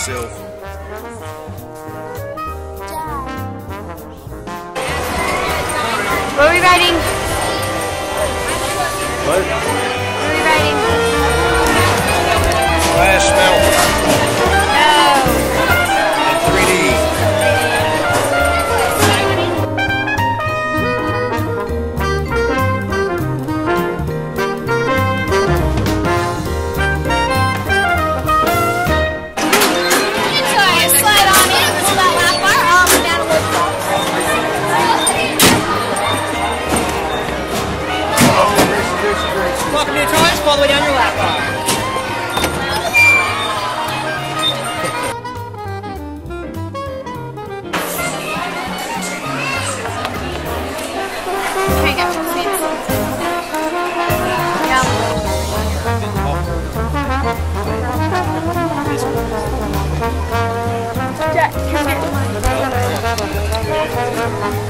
myself. What are we riding? What? burlap on. Jack, come here.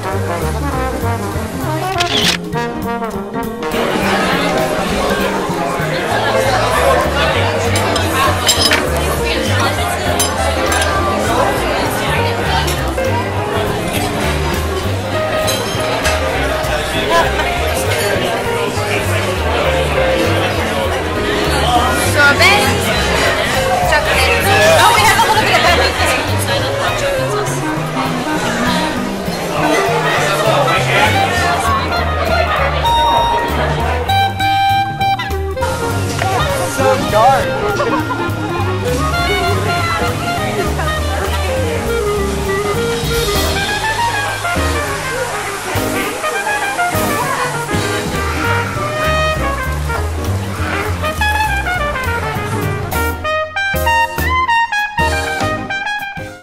Chocolate. Oh, we have a little bit of everything. So dark.